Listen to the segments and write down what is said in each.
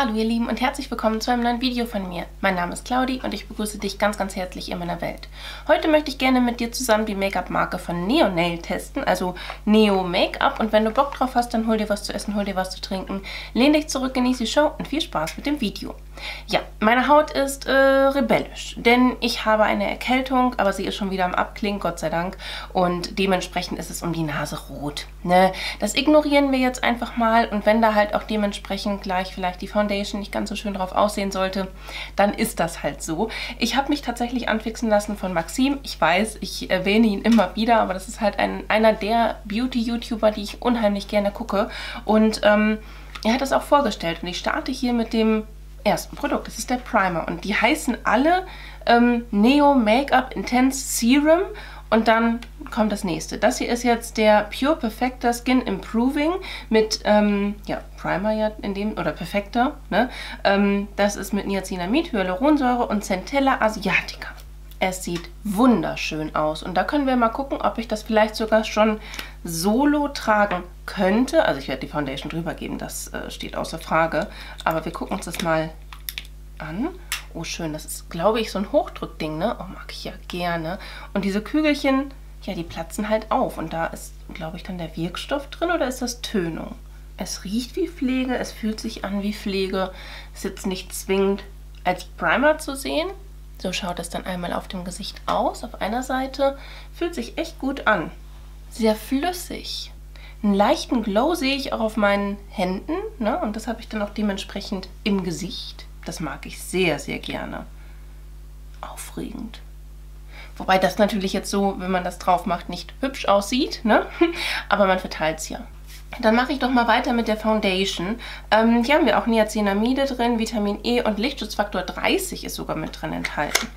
Hallo ihr Lieben und herzlich willkommen zu einem neuen Video von mir. Mein Name ist Claudi und ich begrüße dich ganz ganz herzlich in meiner Welt. Heute möchte ich gerne mit dir zusammen die Make-up-Marke von Neo Nail testen, also Neo Make-up und wenn du Bock drauf hast, dann hol dir was zu essen, hol dir was zu trinken, lehn dich zurück, genieße die Show und viel Spaß mit dem Video. Ja, meine Haut ist äh, rebellisch, denn ich habe eine Erkältung, aber sie ist schon wieder am Abklingen, Gott sei Dank und dementsprechend ist es um die Nase rot. Ne? Das ignorieren wir jetzt einfach mal und wenn da halt auch dementsprechend gleich vielleicht die Foundation nicht ganz so schön drauf aussehen sollte, dann ist das halt so. Ich habe mich tatsächlich anfixen lassen von Maxim. Ich weiß, ich erwähne ihn immer wieder, aber das ist halt ein, einer der Beauty-YouTuber, die ich unheimlich gerne gucke. Und ähm, er hat das auch vorgestellt. Und ich starte hier mit dem ersten Produkt. Das ist der Primer. Und die heißen alle ähm, Neo Makeup Intense Serum und dann kommt das nächste. Das hier ist jetzt der Pure Perfector Skin Improving mit, ähm, ja, Primer ja in dem, oder Perfector, ne? Ähm, das ist mit Niacinamid, Hyaluronsäure und Centella Asiatica. Es sieht wunderschön aus und da können wir mal gucken, ob ich das vielleicht sogar schon solo tragen könnte. Also ich werde die Foundation drüber geben, das äh, steht außer Frage. Aber wir gucken uns das mal an. Oh, schön. Das ist, glaube ich, so ein Hochdrückding, ne? Oh, mag ich ja gerne. Und diese Kügelchen, ja, die platzen halt auf. Und da ist, glaube ich, dann der Wirkstoff drin oder ist das Tönung? Es riecht wie Pflege, es fühlt sich an wie Pflege. Ist jetzt nicht zwingend als Primer zu sehen. So schaut es dann einmal auf dem Gesicht aus. Auf einer Seite fühlt sich echt gut an. Sehr flüssig. Einen leichten Glow sehe ich auch auf meinen Händen. Ne? Und das habe ich dann auch dementsprechend im Gesicht. Das mag ich sehr, sehr gerne. Aufregend. Wobei das natürlich jetzt so, wenn man das drauf macht, nicht hübsch aussieht, ne? aber man verteilt es ja. Dann mache ich doch mal weiter mit der Foundation. Ähm, hier haben wir auch Niacinamide drin, Vitamin E und Lichtschutzfaktor 30 ist sogar mit drin enthalten.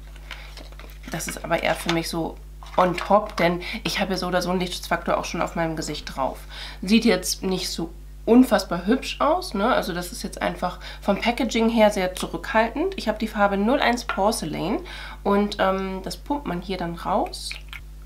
Das ist aber eher für mich so on top, denn ich habe ja so oder so einen Lichtschutzfaktor auch schon auf meinem Gesicht drauf. Sieht jetzt nicht so unfassbar hübsch aus. Ne? Also das ist jetzt einfach vom Packaging her sehr zurückhaltend. Ich habe die Farbe 01 Porcelain und ähm, das pumpt man hier dann raus.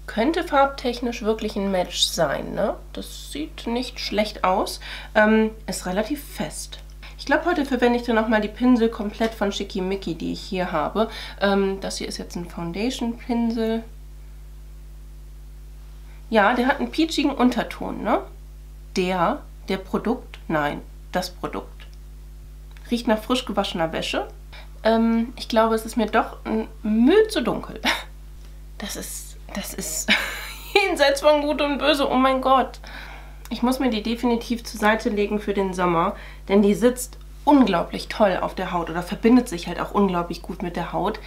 Könnte farbtechnisch wirklich ein Match sein. Ne? Das sieht nicht schlecht aus. Ähm, ist relativ fest. Ich glaube, heute verwende ich dann nochmal die Pinsel komplett von Schickimicki, die ich hier habe. Ähm, das hier ist jetzt ein Foundation-Pinsel. Ja, der hat einen peachigen Unterton, ne? Der der Produkt? Nein, das Produkt. Riecht nach frisch gewaschener Wäsche. Ähm, ich glaube, es ist mir doch ein Mühe zu dunkel. Das ist, das ist jenseits von Gut und Böse. Oh mein Gott. Ich muss mir die definitiv zur Seite legen für den Sommer, denn die sitzt unglaublich toll auf der Haut oder verbindet sich halt auch unglaublich gut mit der Haut.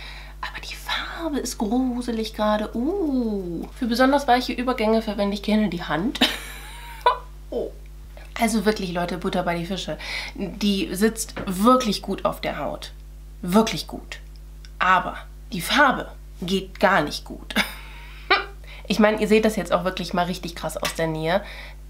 Aber die Farbe ist gruselig gerade. Uh. Für besonders weiche Übergänge verwende ich gerne die Hand. oh. Also wirklich, Leute, Butter bei die Fische. Die sitzt wirklich gut auf der Haut. Wirklich gut. Aber die Farbe geht gar nicht gut. ich meine, ihr seht das jetzt auch wirklich mal richtig krass aus der Nähe.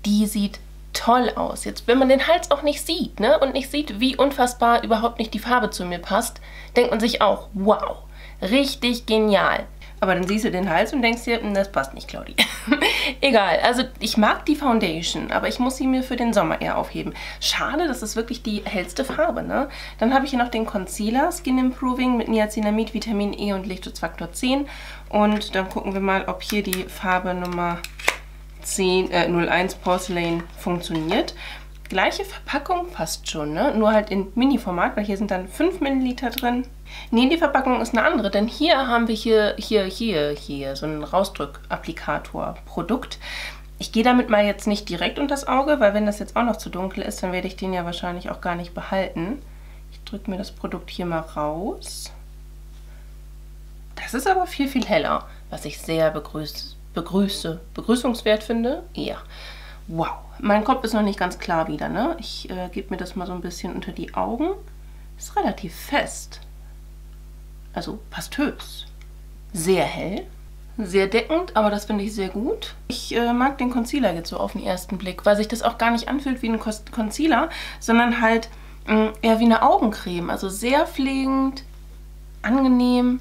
Die sieht toll aus. Jetzt, wenn man den Hals auch nicht sieht, ne, und nicht sieht, wie unfassbar überhaupt nicht die Farbe zu mir passt, denkt man sich auch, wow, richtig genial. Aber dann siehst du den Hals und denkst dir, hm, das passt nicht, Claudi. Egal, also ich mag die Foundation, aber ich muss sie mir für den Sommer eher aufheben. Schade, das ist wirklich die hellste Farbe, ne? Dann habe ich hier noch den Concealer Skin Improving mit Niacinamid, Vitamin E und Lichtschutzfaktor 10. Und dann gucken wir mal, ob hier die Farbe Nummer 10, äh, 01 Porcelain funktioniert. Gleiche Verpackung fast schon, ne? Nur halt in Mini-Format, weil hier sind dann 5 Milliliter drin. Nee, die Verpackung ist eine andere, denn hier haben wir hier, hier, hier, hier so ein Rausdrück-Applikator-Produkt. Ich gehe damit mal jetzt nicht direkt unter das Auge, weil wenn das jetzt auch noch zu dunkel ist, dann werde ich den ja wahrscheinlich auch gar nicht behalten. Ich drücke mir das Produkt hier mal raus. Das ist aber viel, viel heller, was ich sehr begrüß, begrüße, begrüßungswert finde. Ja, wow. Mein Kopf ist noch nicht ganz klar wieder, ne? Ich äh, gebe mir das mal so ein bisschen unter die Augen. Ist relativ fest also pastös. Sehr hell, sehr deckend, aber das finde ich sehr gut. Ich äh, mag den Concealer jetzt so auf den ersten Blick, weil sich das auch gar nicht anfühlt wie ein Concealer, sondern halt mm, eher wie eine Augencreme. Also sehr pflegend, angenehm.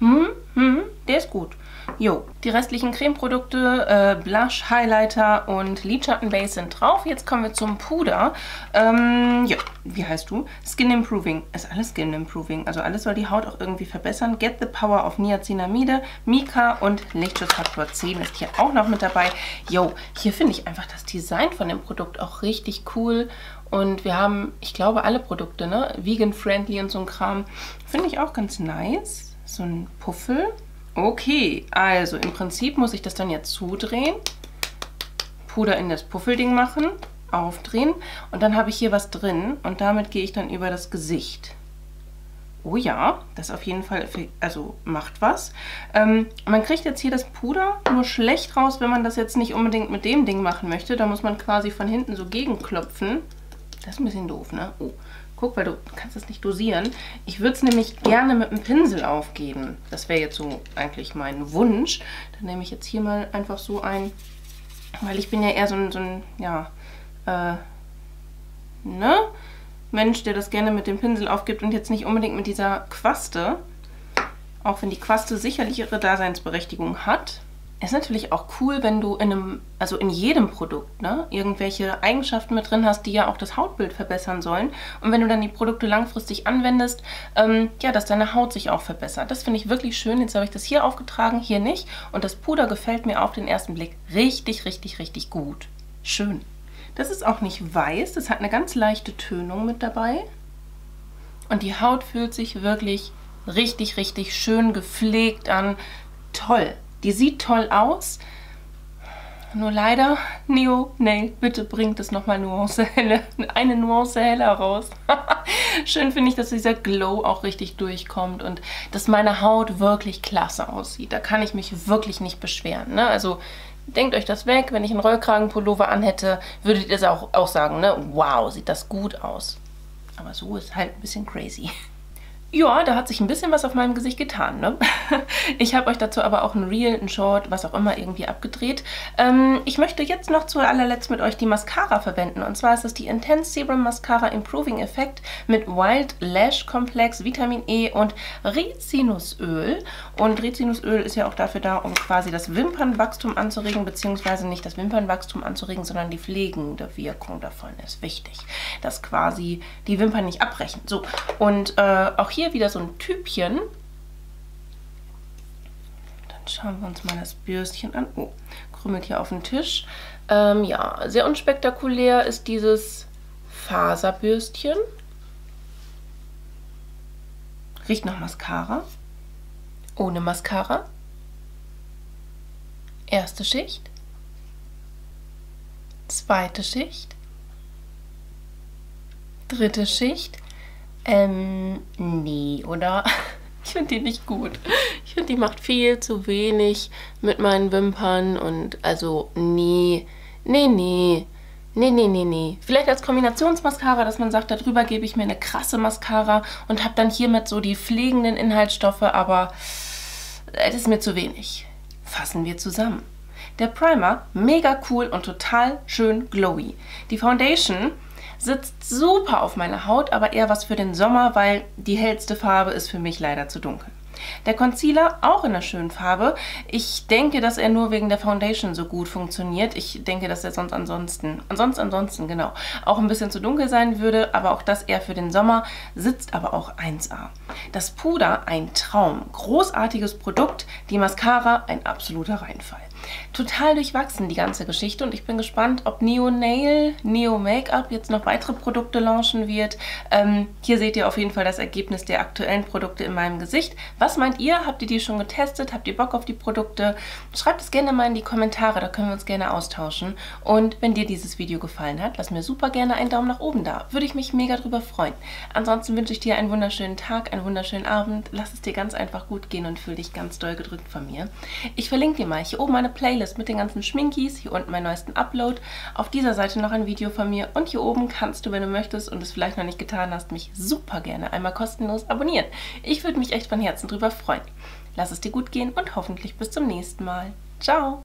Hm, hm, der ist gut. Jo, die restlichen Cremeprodukte, äh, Blush, Highlighter und Lidschattenbase sind drauf. Jetzt kommen wir zum Puder. Ähm, ja, wie heißt du? Skin Improving. Ist alles Skin Improving. Also alles soll die Haut auch irgendwie verbessern. Get the Power of Niacinamide, Mika und Lichtschutzfaktor 10 ist hier auch noch mit dabei. Jo, hier finde ich einfach das Design von dem Produkt auch richtig cool. Und wir haben, ich glaube, alle Produkte, ne? Vegan-friendly und so ein Kram. Finde ich auch ganz nice. So ein Puffel. Okay, also im Prinzip muss ich das dann jetzt zudrehen, Puder in das Puffelding machen, aufdrehen und dann habe ich hier was drin und damit gehe ich dann über das Gesicht. Oh ja, das auf jeden Fall also macht was. Ähm, man kriegt jetzt hier das Puder nur schlecht raus, wenn man das jetzt nicht unbedingt mit dem Ding machen möchte. Da muss man quasi von hinten so gegenklopfen. Das ist ein bisschen doof, ne? Oh, Guck, weil du kannst es nicht dosieren. Ich würde es nämlich gerne mit einem Pinsel aufgeben. Das wäre jetzt so eigentlich mein Wunsch. Dann nehme ich jetzt hier mal einfach so ein, weil ich bin ja eher so ein, so ein ja, äh, ne? Mensch, der das gerne mit dem Pinsel aufgibt und jetzt nicht unbedingt mit dieser Quaste. Auch wenn die Quaste sicherlich ihre Daseinsberechtigung hat. Ist natürlich auch cool, wenn du in einem, also in jedem Produkt, ne, irgendwelche Eigenschaften mit drin hast, die ja auch das Hautbild verbessern sollen. Und wenn du dann die Produkte langfristig anwendest, ähm, ja, dass deine Haut sich auch verbessert. Das finde ich wirklich schön. Jetzt habe ich das hier aufgetragen, hier nicht. Und das Puder gefällt mir auf den ersten Blick richtig, richtig, richtig gut. Schön. Das ist auch nicht weiß, das hat eine ganz leichte Tönung mit dabei. Und die Haut fühlt sich wirklich richtig, richtig schön gepflegt an. Toll. Die sieht toll aus. Nur leider, Neo Nail, bitte bringt es nochmal Nuance helle, eine Nuance heller raus. Schön finde ich, dass dieser Glow auch richtig durchkommt und dass meine Haut wirklich klasse aussieht. Da kann ich mich wirklich nicht beschweren. Ne? Also denkt euch das weg. Wenn ich einen Rollkragenpullover anhätte, würdet ihr es auch, auch sagen, ne? wow, sieht das gut aus. Aber so ist halt ein bisschen crazy. Ja, da hat sich ein bisschen was auf meinem Gesicht getan. Ne? Ich habe euch dazu aber auch ein Reel, ein Short, was auch immer irgendwie abgedreht. Ähm, ich möchte jetzt noch zu allerletzt mit euch die Mascara verwenden. Und zwar ist es die Intense Serum Mascara Improving Effect mit Wild Lash Complex, Vitamin E und Rizinusöl. Und Rizinusöl ist ja auch dafür da, um quasi das Wimpernwachstum anzuregen, beziehungsweise nicht das Wimpernwachstum anzuregen, sondern die pflegende Wirkung davon ist wichtig. Dass quasi die Wimpern nicht abbrechen. So, und äh, auch hier hier wieder so ein Typchen. Dann schauen wir uns mal das Bürstchen an. Oh, krümmelt hier auf den Tisch. Ähm, ja, sehr unspektakulär ist dieses Faserbürstchen. Riecht nach Mascara. Ohne Mascara. Erste Schicht. Zweite Schicht. Dritte Schicht. Ähm, nee, oder? Ich finde die nicht gut. Ich finde, die macht viel zu wenig mit meinen Wimpern und also nee, nee, nee. Nee, nee, nee, nee. Vielleicht als Kombinationsmascara, dass man sagt, darüber gebe ich mir eine krasse Mascara und habe dann hiermit so die pflegenden Inhaltsstoffe, aber das ist mir zu wenig. Fassen wir zusammen. Der Primer, mega cool und total schön glowy. Die Foundation Sitzt super auf meiner Haut, aber eher was für den Sommer, weil die hellste Farbe ist für mich leider zu dunkel. Der Concealer auch in einer schönen Farbe. Ich denke, dass er nur wegen der Foundation so gut funktioniert. Ich denke, dass er sonst ansonsten, ansonsten, ansonsten, genau, auch ein bisschen zu dunkel sein würde, aber auch das eher für den Sommer, sitzt aber auch 1A. Das Puder, ein Traum, großartiges Produkt, die Mascara, ein absoluter Reinfall. Total durchwachsen die ganze Geschichte und ich bin gespannt, ob Neo Nail, Neo Make-up jetzt noch weitere Produkte launchen wird. Ähm, hier seht ihr auf jeden Fall das Ergebnis der aktuellen Produkte in meinem Gesicht. Was meint ihr? Habt ihr die schon getestet? Habt ihr Bock auf die Produkte? Schreibt es gerne mal in die Kommentare, da können wir uns gerne austauschen. Und wenn dir dieses Video gefallen hat, lass mir super gerne einen Daumen nach oben da. Würde ich mich mega drüber freuen. Ansonsten wünsche ich dir einen wunderschönen Tag, einen wunderschönen Abend. Lass es dir ganz einfach gut gehen und fühl dich ganz doll gedrückt von mir. Ich verlinke dir mal hier oben eine Playlist mit den ganzen Schminkis, hier unten meinen neuesten Upload, auf dieser Seite noch ein Video von mir und hier oben kannst du, wenn du möchtest und es vielleicht noch nicht getan hast, mich super gerne einmal kostenlos abonnieren. Ich würde mich echt von Herzen drüber freuen. Lass es dir gut gehen und hoffentlich bis zum nächsten Mal. Ciao!